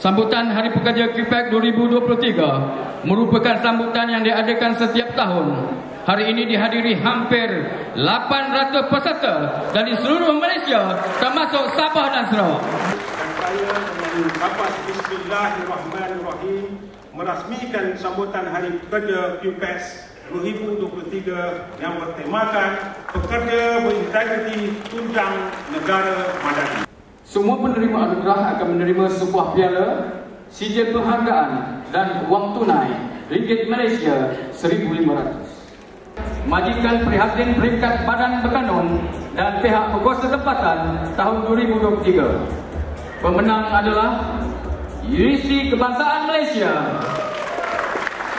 Sambutan Hari Pekerja KIPEC 2023 merupakan sambutan yang diadakan setiap tahun. Hari ini dihadiri hampir 800 peserta dari seluruh Malaysia termasuk Sabah dan Sarawak. Saya Bapak Bismillahirrahmanirrahim merasmikan sambutan Hari Pekerja QPES 2023 yang bertemakan Pekerja Berintegriti Tunjang Negara Madani. Semua penerima anugerah akan menerima sebuah piala, sijil penghargaan dan wang tunai ringgit Malaysia 1500. Majikan Prihatin Peringkat Badan Berkanun dan pihak berkuasa tempatan tahun 2023. Pemenang adalah Universiti Kebangsaan Malaysia.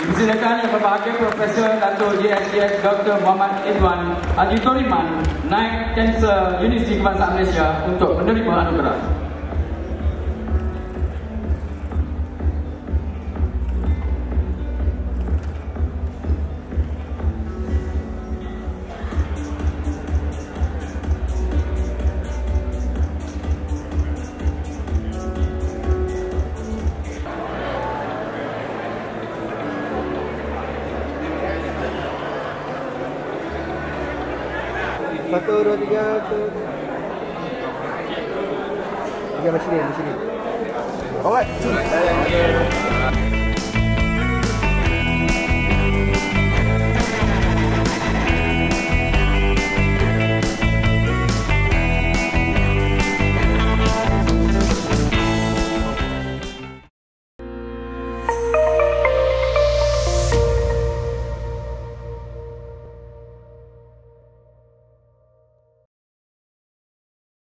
Dipersilakan yang berbahagia Profesor Dato' JSDS Dr. Muhammad Idwan Haji Toriman Naik Chancellor Universiti Kebangsaan Malaysia untuk menerima anugerah. Satu, dua, tiga, satu. Tiga macam ni, macam ni. Alright.